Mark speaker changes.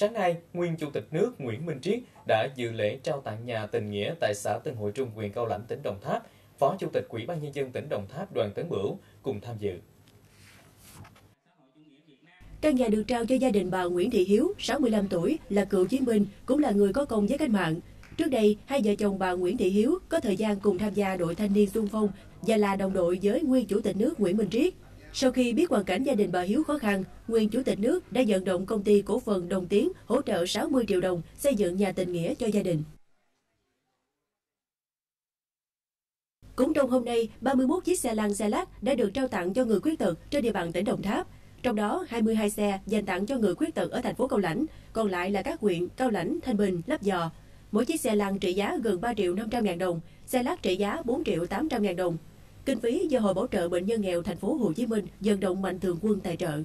Speaker 1: Sáng nay, nguyên Chủ tịch nước Nguyễn Minh Triết đã dự lễ trao tặng nhà tình nghĩa tại xã Tân Hội Trung, huyện Cao Lãnh, tỉnh Đồng Tháp. Phó Chủ tịch Ủy ban Nhân dân tỉnh Đồng Tháp Đoàn Tấn Bửu cùng tham dự.
Speaker 2: Căn nhà được trao cho gia đình bà Nguyễn Thị Hiếu, 65 tuổi, là cựu chiến binh, cũng là người có công với cách mạng. Trước đây, hai vợ chồng bà Nguyễn Thị Hiếu có thời gian cùng tham gia đội thanh niên xung phong và là đồng đội với nguyên Chủ tịch nước Nguyễn Minh Triết. Sau khi biết hoàn cảnh gia đình bà Hiếu khó khăn, nguyên Chủ tịch nước đã vận động công ty cổ phần Đồng Tiến hỗ trợ 60 triệu đồng xây dựng nhà tình nghĩa cho gia đình. Cũng trong hôm nay, 31 chiếc xe lăn xe lát đã được trao tặng cho người khuyết tật trên địa bàn tỉnh Đồng Tháp. Trong đó, 22 xe dành tặng cho người khuyết tật ở thành phố Cao Lãnh, còn lại là các huyện Cao Lãnh, Thanh Bình, Lấp Giò. Mỗi chiếc xe lăn trị giá gần 3 triệu 500 ngàn đồng, xe lát trị giá 4 triệu 800 ngàn đồng. Kinh phí do Hội Bảo trợ Bệnh nhân nghèo thành phố Hồ Chí Minh vận động mạnh thường quân tài trợ.